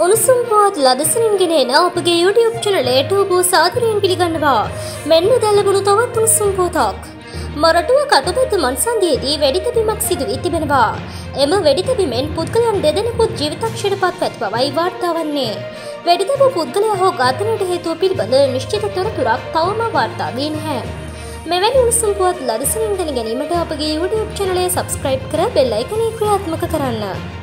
උණුසුම් පුවත් ලදසනින්ගෙන එන අපගේ YouTube චනලයට ඔබ සාදරයෙන් පිළිගන්නවා මෙන්න දැල්ලබුණු තවත් උණුසුම් පුවතක්. මොරටුව කටුපැත්ත මන්සන්දියේදී වෙඩිතැබීමක් සිදු වී තිබෙනවා. එම වෙඩිතැබීමෙන් පුද්ගලයන් දෙදෙනෙකුත් ජීවිතක්ෂයට පත් ඇති බවයි වාර්තා වන්නේ. වෙඩිතැබූ පුද්ගලයා හෝ ඝාතනයට හේතුව පිළිබඳ නිශ්චිත තොරතුරක් තවම වාර්තා වී නැහැ. මෙවැනි උණුසුම් පුවත් ලදසනින් දැන ගැනීමට අපගේ YouTube චනලය සබස්ක්‍රයිබ් කර බෙල් අයිකනය ක්‍රියාත්මක කරන්න.